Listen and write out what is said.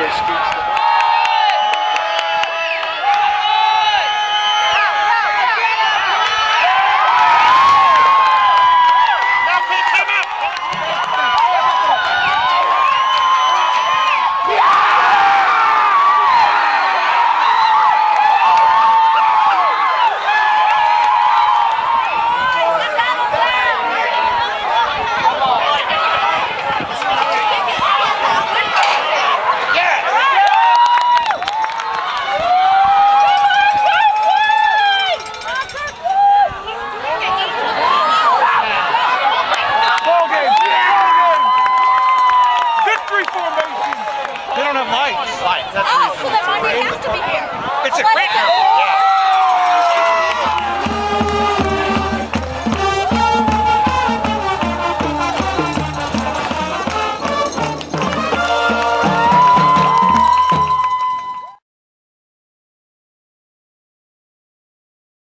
Just